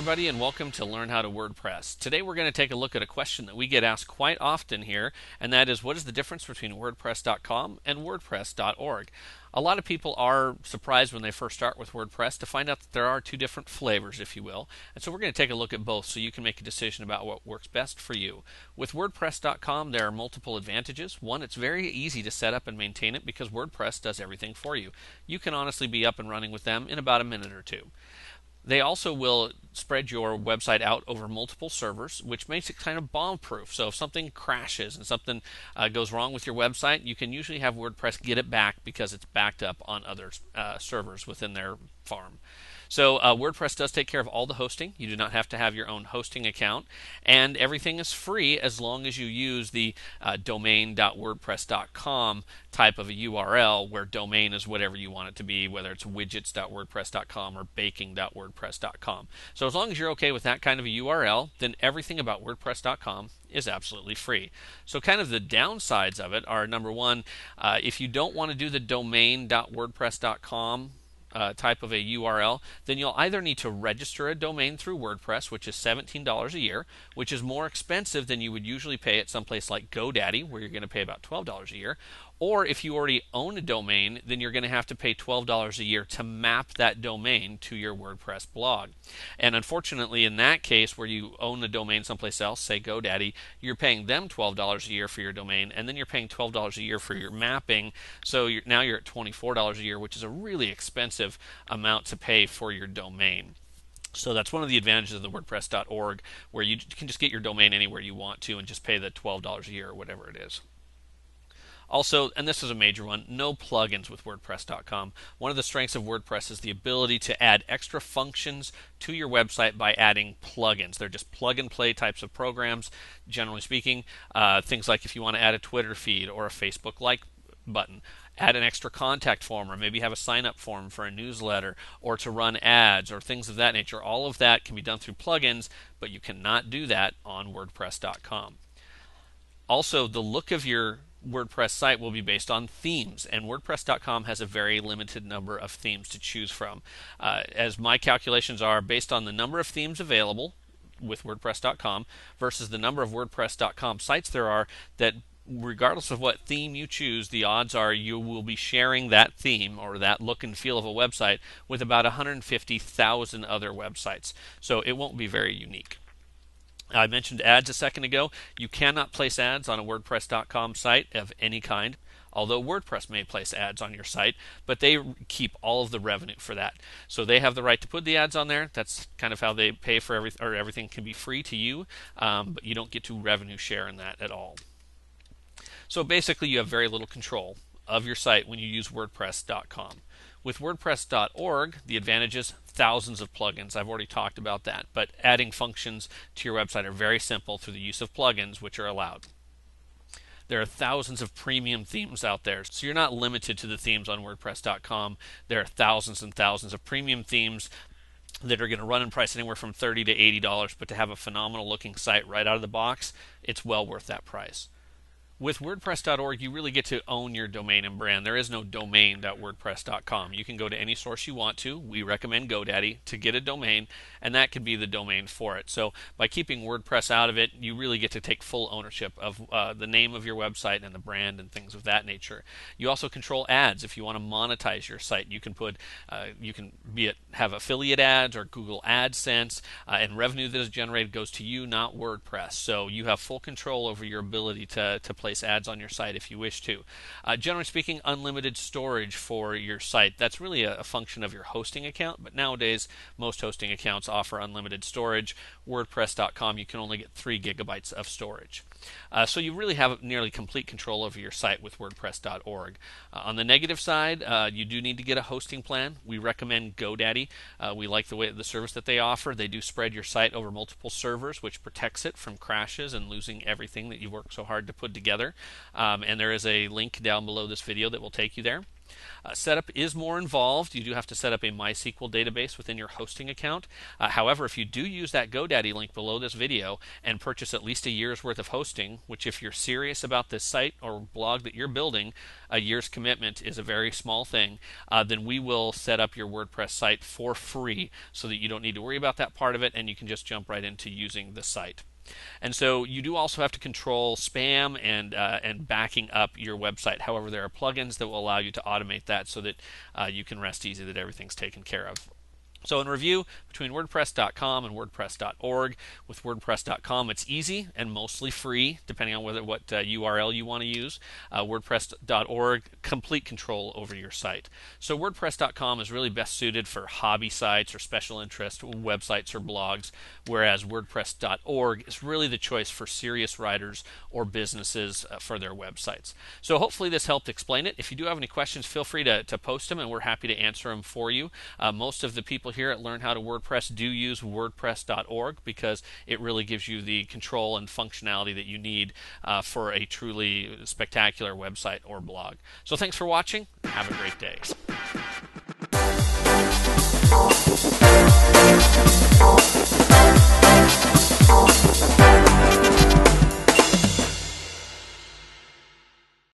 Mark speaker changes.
Speaker 1: everybody, and welcome to Learn How to WordPress. Today we're going to take a look at a question that we get asked quite often here, and that is what is the difference between WordPress.com and WordPress.org? A lot of people are surprised when they first start with WordPress to find out that there are two different flavors, if you will. And so we're going to take a look at both so you can make a decision about what works best for you. With WordPress.com, there are multiple advantages. One, it's very easy to set up and maintain it because WordPress does everything for you. You can honestly be up and running with them in about a minute or two. They also will spread your website out over multiple servers, which makes it kind of bomb proof. So if something crashes and something uh, goes wrong with your website, you can usually have WordPress get it back because it's backed up on other uh, servers within their farm. So uh, WordPress does take care of all the hosting. You do not have to have your own hosting account, and everything is free as long as you use the uh, domain.wordpress.com type of a URL, where domain is whatever you want it to be, whether it's widgets.wordpress.com or baking.wordpress.com. So as long as you're okay with that kind of a URL, then everything about WordPress.com is absolutely free. So, kind of the downsides of it are number one, uh, if you don't want to do the domain.wordpress.com uh, type of a URL, then you'll either need to register a domain through WordPress, which is $17 a year, which is more expensive than you would usually pay at someplace like GoDaddy, where you're going to pay about $12 a year, or if you already own a domain, then you're going to have to pay $12 a year to map that domain to your WordPress blog. And unfortunately, in that case, where you own the domain someplace else, say GoDaddy, you're paying them $12 a year for your domain, and then you're paying $12 a year for your mapping. So you're, now you're at $24 a year, which is a really expensive amount to pay for your domain. So that's one of the advantages of the WordPress.org, where you can just get your domain anywhere you want to and just pay the $12 a year or whatever it is. Also, and this is a major one, no plugins with WordPress.com. One of the strengths of WordPress is the ability to add extra functions to your website by adding plugins. They're just plug and play types of programs, generally speaking. Uh, things like if you want to add a Twitter feed or a Facebook like button, add an extra contact form, or maybe have a sign up form for a newsletter, or to run ads, or things of that nature. All of that can be done through plugins, but you cannot do that on WordPress.com. Also, the look of your WordPress site will be based on themes, and WordPress.com has a very limited number of themes to choose from. Uh, as my calculations are based on the number of themes available with WordPress.com versus the number of WordPress.com sites there are, that regardless of what theme you choose, the odds are you will be sharing that theme or that look and feel of a website with about 150,000 other websites. So it won't be very unique. I mentioned ads a second ago. You cannot place ads on a WordPress.com site of any kind, although WordPress may place ads on your site, but they keep all of the revenue for that. So they have the right to put the ads on there. That's kind of how they pay for everything, or everything can be free to you, um, but you don't get to revenue share in that at all. So basically, you have very little control of your site when you use WordPress.com. With WordPress.org, the advantage is thousands of plugins. I've already talked about that, but adding functions to your website are very simple through the use of plugins, which are allowed. There are thousands of premium themes out there, so you're not limited to the themes on WordPress.com. There are thousands and thousands of premium themes that are going to run in price anywhere from 30 to $80, but to have a phenomenal looking site right out of the box, it's well worth that price with WordPress.org, you really get to own your domain and brand. There is no domain.wordpress.com. You can go to any source you want to. We recommend GoDaddy to get a domain, and that can be the domain for it. So by keeping WordPress out of it, you really get to take full ownership of uh, the name of your website and the brand and things of that nature. You also control ads. If you want to monetize your site, you can put, uh, you can be it have affiliate ads or Google AdSense, uh, and revenue that is generated goes to you, not WordPress. So you have full control over your ability to to play place ads on your site if you wish to. Uh, generally speaking, unlimited storage for your site. That's really a, a function of your hosting account, but nowadays most hosting accounts offer unlimited storage. WordPress.com, you can only get 3 gigabytes of storage. Uh, so you really have nearly complete control over your site with WordPress.org. Uh, on the negative side, uh, you do need to get a hosting plan. We recommend GoDaddy. Uh, we like the way the service that they offer. They do spread your site over multiple servers, which protects it from crashes and losing everything that you worked so hard to put together. Um, and there is a link down below this video that will take you there. Uh, setup is more involved. You do have to set up a MySQL database within your hosting account. Uh, however, if you do use that GoDaddy link below this video and purchase at least a year's worth of hosting, which if you're serious about this site or blog that you're building, a year's commitment is a very small thing, uh, then we will set up your WordPress site for free so that you don't need to worry about that part of it and you can just jump right into using the site. And so you do also have to control spam and uh, and backing up your website. However, there are plugins that will allow you to automate that so that uh, you can rest easy that everything's taken care of. So, in review, between WordPress.com and WordPress.org, with WordPress.com, it's easy and mostly free, depending on whether what uh, URL you want to use. Uh, WordPress.org, complete control over your site. So, WordPress.com is really best suited for hobby sites or special interest websites or blogs, whereas WordPress.org is really the choice for serious writers or businesses uh, for their websites. So, hopefully, this helped explain it. If you do have any questions, feel free to, to post them, and we're happy to answer them for you. Uh, most of the people people here at Learn How to WordPress do use WordPress.org because it really gives you the control and functionality that you need uh, for a truly spectacular website or blog. So thanks for watching. Have a great day.